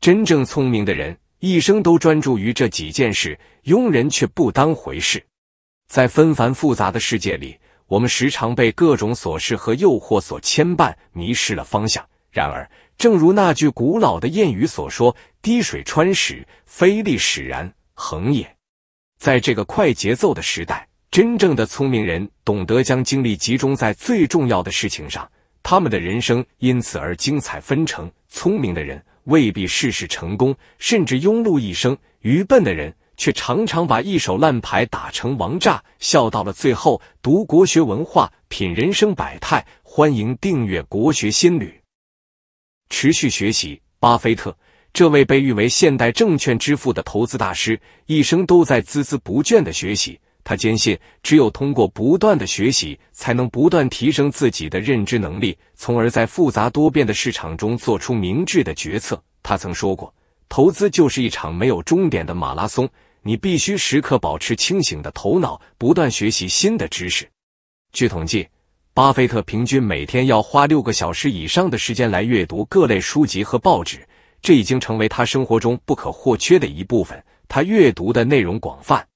真正聪明的人，一生都专注于这几件事，庸人却不当回事。在纷繁复杂的世界里，我们时常被各种琐事和诱惑所牵绊，迷失了方向。然而，正如那句古老的谚语所说：“滴水穿石，非力使然，恒也。”在这个快节奏的时代，真正的聪明人懂得将精力集中在最重要的事情上。他们的人生因此而精彩纷呈。聪明的人未必事事成功，甚至庸碌一生；愚笨的人却常常把一手烂牌打成王炸。笑到了最后，读国学文化，品人生百态。欢迎订阅国学新旅，持续学习。巴菲特这位被誉为现代证券之父的投资大师，一生都在孜孜不倦的学习。他坚信，只有通过不断的学习，才能不断提升自己的认知能力，从而在复杂多变的市场中做出明智的决策。他曾说过：“投资就是一场没有终点的马拉松，你必须时刻保持清醒的头脑，不断学习新的知识。”据统计，巴菲特平均每天要花六个小时以上的时间来阅读各类书籍和报纸，这已经成为他生活中不可或缺的一部分。他阅读的内容广泛。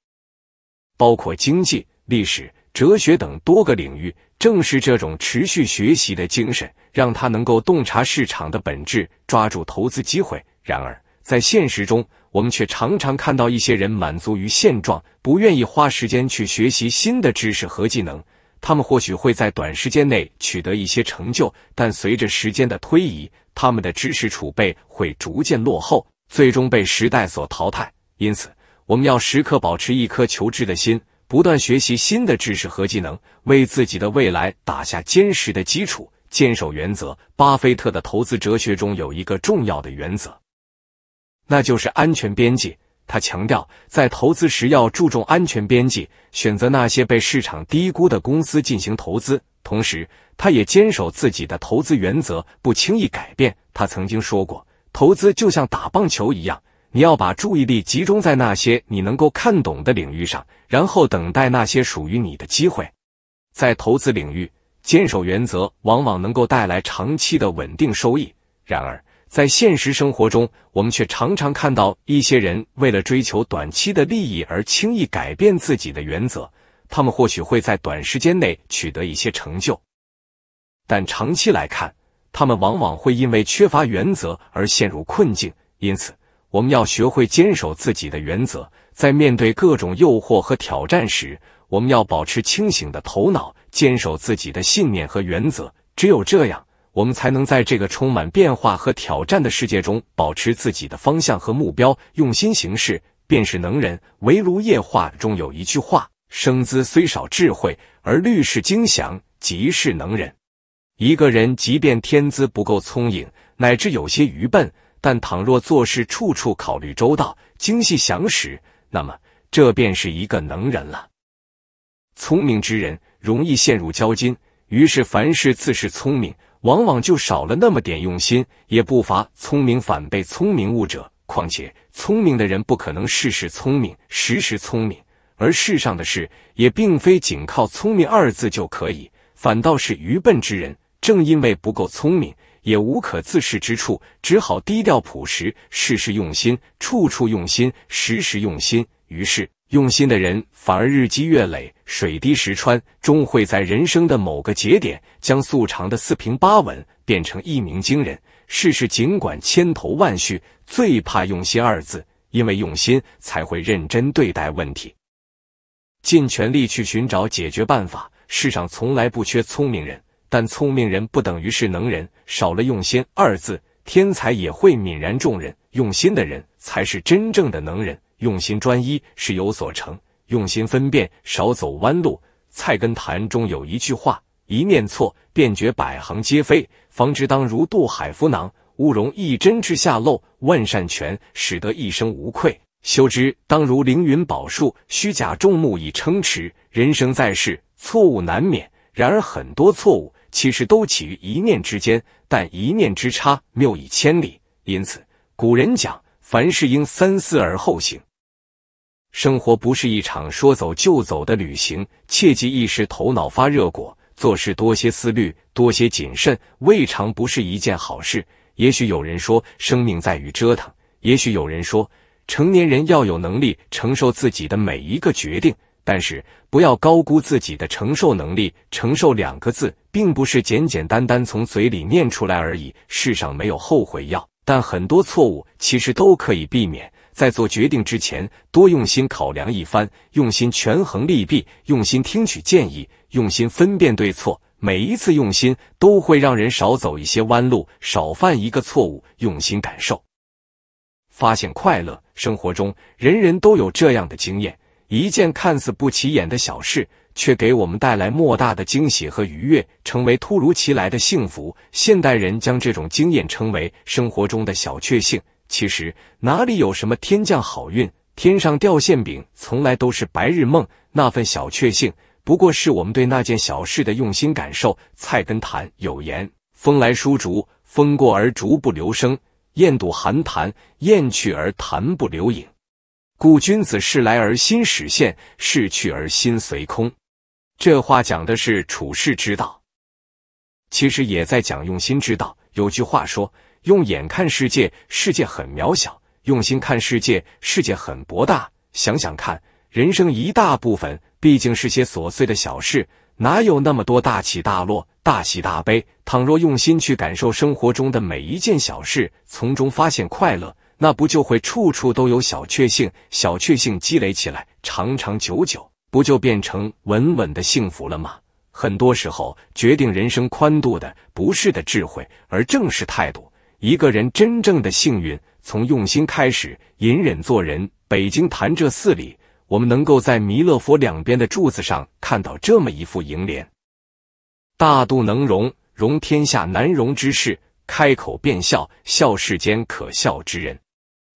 包括经济、历史、哲学等多个领域，正是这种持续学习的精神，让他能够洞察市场的本质，抓住投资机会。然而，在现实中，我们却常常看到一些人满足于现状，不愿意花时间去学习新的知识和技能。他们或许会在短时间内取得一些成就，但随着时间的推移，他们的知识储备会逐渐落后，最终被时代所淘汰。因此，我们要时刻保持一颗求知的心，不断学习新的知识和技能，为自己的未来打下坚实的基础。坚守原则，巴菲特的投资哲学中有一个重要的原则，那就是安全边际。他强调，在投资时要注重安全边际，选择那些被市场低估的公司进行投资。同时，他也坚守自己的投资原则，不轻易改变。他曾经说过：“投资就像打棒球一样。”你要把注意力集中在那些你能够看懂的领域上，然后等待那些属于你的机会。在投资领域，坚守原则往往能够带来长期的稳定收益。然而，在现实生活中，我们却常常看到一些人为了追求短期的利益而轻易改变自己的原则。他们或许会在短时间内取得一些成就，但长期来看，他们往往会因为缺乏原则而陷入困境。因此，我们要学会坚守自己的原则，在面对各种诱惑和挑战时，我们要保持清醒的头脑，坚守自己的信念和原则。只有这样，我们才能在这个充满变化和挑战的世界中保持自己的方向和目标。用心行事，便是能人。唯如夜话中有一句话：“生资虽少智慧，而虑事精详，即是能人。”一个人即便天资不够聪颖，乃至有些愚笨。但倘若做事处处考虑周到、精细详实，那么这便是一个能人了。聪明之人容易陷入交金，于是凡事自恃聪明，往往就少了那么点用心。也不乏聪明反被聪明误者。况且，聪明的人不可能事事聪明、时时聪明，而世上的事也并非仅靠聪明二字就可以。反倒是愚笨之人，正因为不够聪明。也无可自恃之处，只好低调朴实，事事用心，处处用心，时时用心。于是，用心的人反而日积月累，水滴石穿，终会在人生的某个节点，将素常的四平八稳变成一鸣惊人。事事尽管千头万绪，最怕用心二字，因为用心才会认真对待问题，尽全力去寻找解决办法。世上从来不缺聪明人。但聪明人不等于是能人，少了用心二字，天才也会泯然众人。用心的人才是真正的能人，用心专一是有所成，用心分辨少走弯路。菜根谭中有一句话：一念错，便觉百行皆非；方知当如渡海浮囊，勿容一针之下漏。万善全，使得一生无愧；修之当如凌云宝树，虚假众目以称持。人生在世，错误难免，然而很多错误。其实都起于一念之间，但一念之差谬以千里。因此，古人讲凡事应三思而后行。生活不是一场说走就走的旅行，切忌一时头脑发热果。做事多些思虑，多些谨慎，未尝不是一件好事。也许有人说，生命在于折腾；也许有人说，成年人要有能力承受自己的每一个决定。但是，不要高估自己的承受能力。承受两个字，并不是简简单单从嘴里念出来而已。世上没有后悔药，但很多错误其实都可以避免。在做决定之前，多用心考量一番，用心权衡利弊，用心听取建议，用心分辨对错。每一次用心，都会让人少走一些弯路，少犯一个错误。用心感受，发现快乐。生活中，人人都有这样的经验。一件看似不起眼的小事，却给我们带来莫大的惊喜和愉悦，成为突如其来的幸福。现代人将这种经验称为生活中的小确幸。其实哪里有什么天降好运、天上掉馅饼，从来都是白日梦。那份小确幸，不过是我们对那件小事的用心感受。菜根谭有言：“风来疏竹，风过而竹不留声；雁渡寒潭，雁去而潭不留影。”故君子事来而心始现，事去而心随空。这话讲的是处世之道，其实也在讲用心之道。有句话说：“用眼看世界，世界很渺小；用心看世界，世界很博大。”想想看，人生一大部分毕竟是些琐碎的小事，哪有那么多大起大落、大喜大悲？倘若用心去感受生活中的每一件小事，从中发现快乐。那不就会处处都有小确幸，小确幸积累起来，长长久久，不就变成稳稳的幸福了吗？很多时候，决定人生宽度的不是的智慧，而正是态度。一个人真正的幸运，从用心开始。隐忍做人。北京潭柘寺里，我们能够在弥勒佛两边的柱子上看到这么一副楹联：“大度能容，容天下难容之事；开口便笑，笑世间可笑之人。”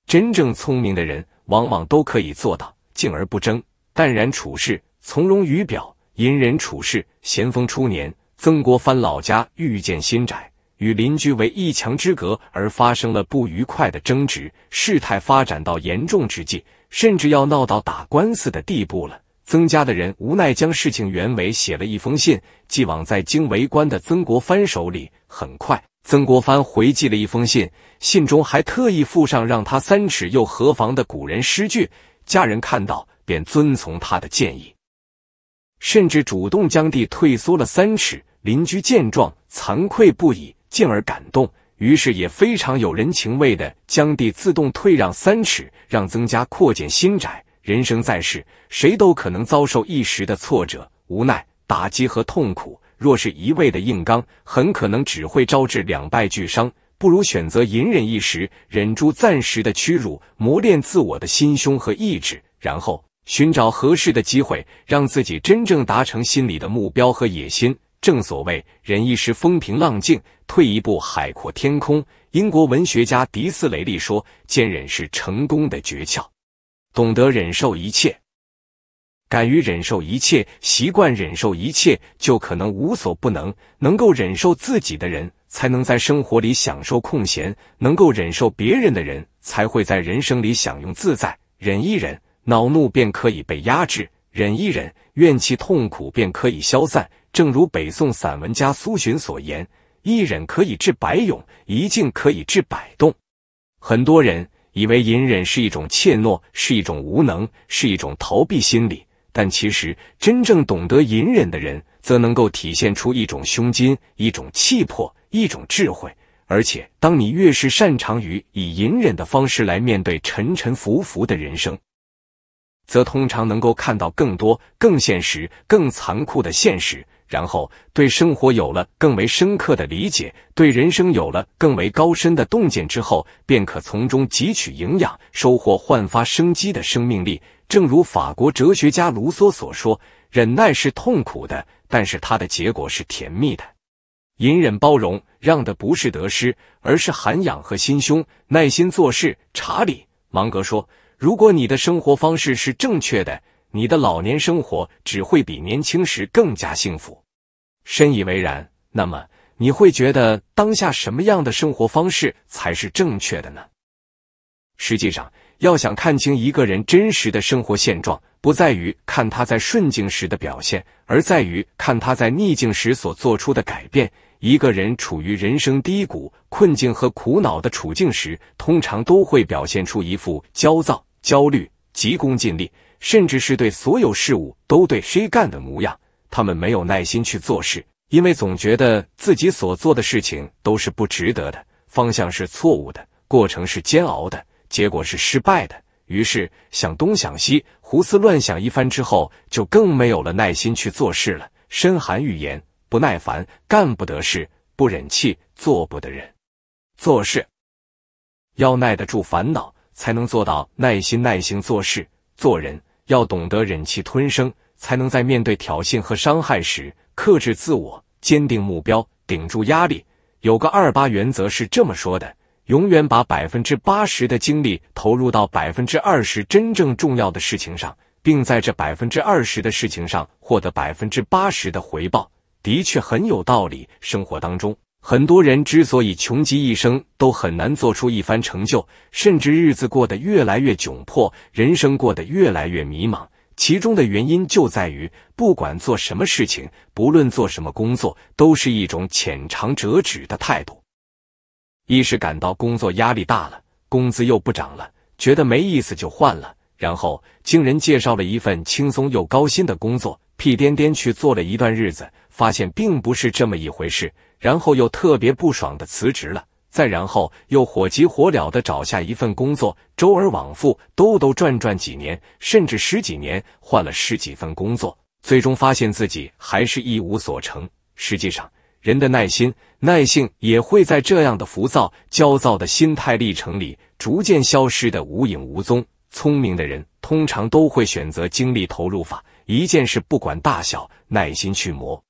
真正聪明的人，往往都可以做到静而不争，淡然处事，从容于表，隐忍处事。咸丰初年，曾国藩老家遇见新宅，与邻居为一墙之隔，而发生了不愉快的争执，事态发展到严重之际，甚至要闹到打官司的地步了。曾家的人无奈将事情原委写了一封信，寄往在京为官的曾国藩手里。很快。曾国藩回寄了一封信，信中还特意附上“让他三尺又何妨”的古人诗句。家人看到便遵从他的建议，甚至主动将地退缩了三尺。邻居见状惭愧不已，进而感动，于是也非常有人情味的将地自动退让三尺，让曾家扩建新宅。人生在世，谁都可能遭受一时的挫折、无奈、打击和痛苦。若是一味的硬刚，很可能只会招致两败俱伤。不如选择隐忍一时，忍住暂时的屈辱，磨练自我的心胸和意志，然后寻找合适的机会，让自己真正达成心里的目标和野心。正所谓“忍一时风平浪静，退一步海阔天空”。英国文学家迪斯雷利说：“坚忍是成功的诀窍，懂得忍受一切。”敢于忍受一切，习惯忍受一切，就可能无所不能。能够忍受自己的人，才能在生活里享受空闲；能够忍受别人的人，才会在人生里享用自在。忍一忍，恼怒便可以被压制；忍一忍，怨气痛苦便可以消散。正如北宋散文家苏洵所言：“一忍可以治百勇，一静可以治百动。”很多人以为隐忍是一种怯懦，是一种无能，是一种逃避心理。但其实，真正懂得隐忍的人，则能够体现出一种胸襟、一种气魄、一种智慧。而且，当你越是擅长于以隐忍的方式来面对沉沉浮浮的人生，则通常能够看到更多、更现实、更残酷的现实，然后对生活有了更为深刻的理解，对人生有了更为高深的洞见之后，便可从中汲取营养，收获焕发生机的生命力。正如法国哲学家卢梭所说：“忍耐是痛苦的，但是它的结果是甜蜜的。隐忍包容，让的不是得失，而是涵养和心胸。耐心做事。”查理·芒格说：“如果你的生活方式是正确的，你的老年生活只会比年轻时更加幸福。”深以为然。那么，你会觉得当下什么样的生活方式才是正确的呢？实际上，要想看清一个人真实的生活现状，不在于看他在顺境时的表现，而在于看他在逆境时所做出的改变。一个人处于人生低谷、困境和苦恼的处境时，通常都会表现出一副焦躁、焦虑、急功近利，甚至是对所有事物都对谁干的模样。他们没有耐心去做事，因为总觉得自己所做的事情都是不值得的，方向是错误的，过程是煎熬的，结果是失败的。于是想东想西，胡思乱想一番之后，就更没有了耐心去做事了。深寒欲言。不耐烦，干不得事；不忍气，做不得人。做事要耐得住烦恼，才能做到耐心耐心做事；做人要懂得忍气吞声，才能在面对挑衅和伤害时克制自我，坚定目标，顶住压力。有个二八原则是这么说的：永远把百分之八十的精力投入到百分之二十真正重要的事情上，并在这百分之二十的事情上获得百分之八十的回报。的确很有道理。生活当中，很多人之所以穷极一生都很难做出一番成就，甚至日子过得越来越窘迫，人生过得越来越迷茫，其中的原因就在于，不管做什么事情，不论做什么工作，都是一种浅尝辄止的态度。一是感到工作压力大了，工资又不涨了，觉得没意思就换了，然后经人介绍了一份轻松又高薪的工作。屁颠颠去做了一段日子，发现并不是这么一回事，然后又特别不爽的辞职了，再然后又火急火燎的找下一份工作，周而往复，兜兜转转几年，甚至十几年，换了十几份工作，最终发现自己还是一无所成。实际上，人的耐心、耐性也会在这样的浮躁、焦躁的心态历程里逐渐消失的无影无踪。聪明的人通常都会选择精力投入法。一件事不管大小，耐心去磨，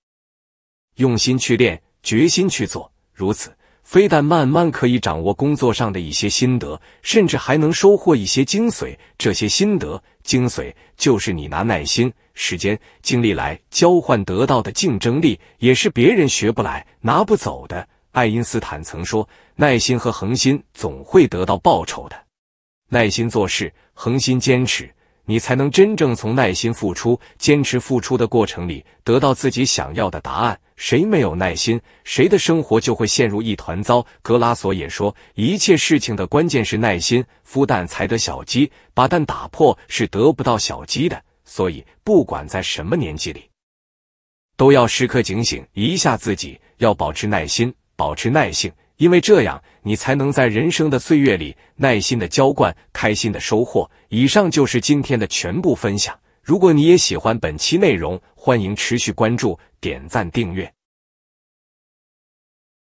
用心去练，决心去做。如此，非但慢慢可以掌握工作上的一些心得，甚至还能收获一些精髓。这些心得、精髓，就是你拿耐心、时间、精力来交换得到的竞争力，也是别人学不来、拿不走的。爱因斯坦曾说：“耐心和恒心总会得到报酬的。”耐心做事，恒心坚持。你才能真正从耐心付出、坚持付出的过程里得到自己想要的答案。谁没有耐心，谁的生活就会陷入一团糟。格拉索也说，一切事情的关键是耐心。孵蛋才得小鸡，把蛋打破是得不到小鸡的。所以，不管在什么年纪里，都要时刻警醒一下自己，要保持耐心，保持耐性。因为这样，你才能在人生的岁月里耐心的浇灌，开心的收获。以上就是今天的全部分享。如果你也喜欢本期内容，欢迎持续关注、点赞、订阅。